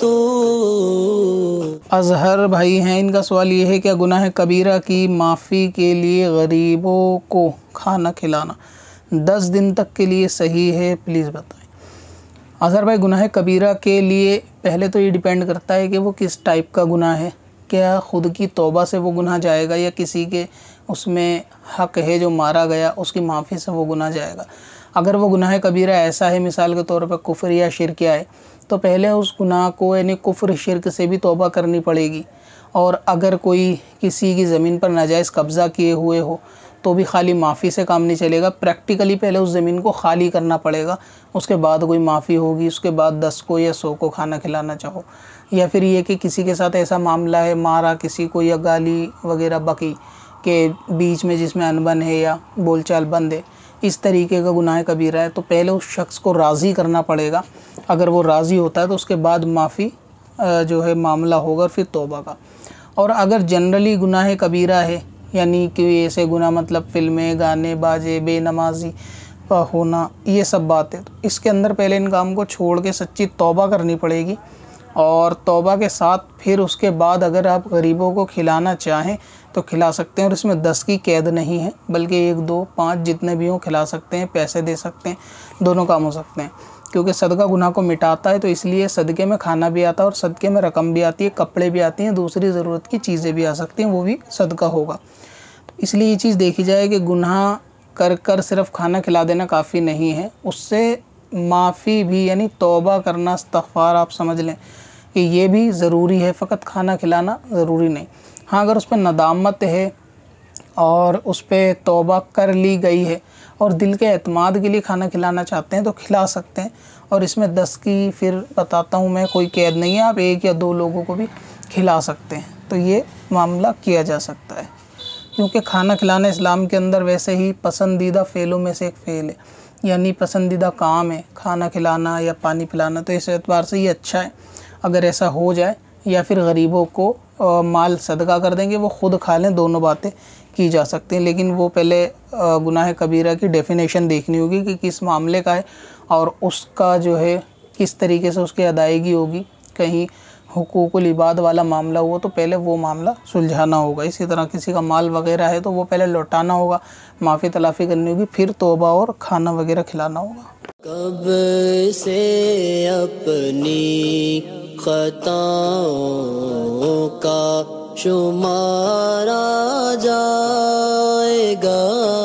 तो। अजहर भाई हैं, इनका सवाल ये है, क्या गुनाह कबीरा की माफ़ी के लिए गरीबों को खाना खिलाना दस दिन तक के लिए सही है? प्लीज़ बताएँ। अजहर भाई, गुनाह कबीरा के लिए पहले तो ये डिपेंड करता है कि वो किस टाइप का गुनाह है। क्या खुद की तोबा से वो गुना जाएगा या किसी के उसमें हक है जो मारा गया, उसकी माफ़ी से वो गुना जाएगा। अगर वो गुनाह कबीरा ऐसा है, मिसाल के तौर पर कुफर या शिरक आए तो पहले उस गुनाह को, यानी कुफर, शिरक से भी तोबा करनी पड़ेगी। और अगर कोई किसी की ज़मीन पर नाजायज़ कब्ज़ा किए हुए हो तो भी खाली माफ़ी से काम नहीं चलेगा। प्रैक्टिकली पहले उस ज़मीन को खाली करना पड़ेगा। उसके बाद कोई माफ़ी होगी, उसके बाद दस को या सौ को खाना खिलाना चाहो। या फिर ये कि किसी के साथ ऐसा मामला है, मारा किसी को या गाली वगैरह बकी के बीच में जिसमें अनबन है या बोलचाल बंद है, इस तरीके का गुनाह कबीरा है। तो पहले उस शख्स को राज़ी करना पड़ेगा। अगर वो राज़ी होता है तो उसके बाद माफ़ी जो है मामला होगा फिर तोबा का। और अगर जनरली गुनाह कबीरा है यानी कि ऐसे गुना मतलब फ़िल्में, गाने, बाजे, बेनमाजी होना ये सब बातें। तो इसके अंदर पहले इन काम को छोड़ के सच्ची तौबा करनी पड़ेगी। और तौबा के साथ फिर उसके बाद अगर आप गरीबों को खिलाना चाहें तो खिला सकते हैं और इसमें दस की कैद नहीं है, बल्कि एक, दो, पाँच जितने भी हों खिला सकते हैं, पैसे दे सकते हैं, दोनों काम हो सकते हैं। क्योंकि सदका गुनाह को मिटाता है तो इसलिए सदक़े में खाना भी आता है और सदक़े में रकम भी आती है, कपड़े भी आती हैं, दूसरी ज़रूरत की चीज़ें भी आ सकती हैं, वो भी सदका होगा। तो इसलिए ये चीज़ देखी जाए कि गुनाह कर कर सिर्फ़ खाना खिला देना काफ़ी नहीं है। उससे माफ़ी भी, यानी तोबा करना इस्तफ़ार आप समझ लें कि ये भी ज़रूरी है, फ़कत खाना खिलाना ज़रूरी नहीं। हाँ अगर उस पर नदामत है और उस पर तोबा कर ली गई है और दिल के अतमाद के लिए खाना खिलाना चाहते हैं तो खिला सकते हैं। और इसमें दस की फिर बताता हूँ मैं, कोई कैद नहीं है, आप एक या दो लोगों को भी खिला सकते हैं। तो ये मामला किया जा सकता है। क्योंकि खाना खिलाना इस्लाम के अंदर वैसे ही पसंदीदा फ़ेलों में से एक फ़ेल है। यानी पसंदीदा काम है, खाना खिलाना या पानी पिलाना। तो इस एतबार से ये अच्छा है। अगर ऐसा हो जाए या फिर गरीबों को माल सदका कर देंगे, वो ख़ुद खा लें, दोनों बातें की जा सकती हैं। लेकिन वो पहले गुनाह कबीरा की डेफिनेशन देखनी होगी कि किस मामले का है और उसका जो है, किस तरीके से उसकी अदायगी होगी। कहीं हुकूकुल इबाद वाला मामला हुआ तो पहले वो मामला सुलझाना होगा। इसी तरह किसी का माल वगैरह है तो वो पहले लौटाना होगा, माफ़ी तलाफ़ी करनी होगी, फिर तोबा और खाना वगैरह खिलाना होगा। कब से अपनी खताओं शुमारा जाएगा।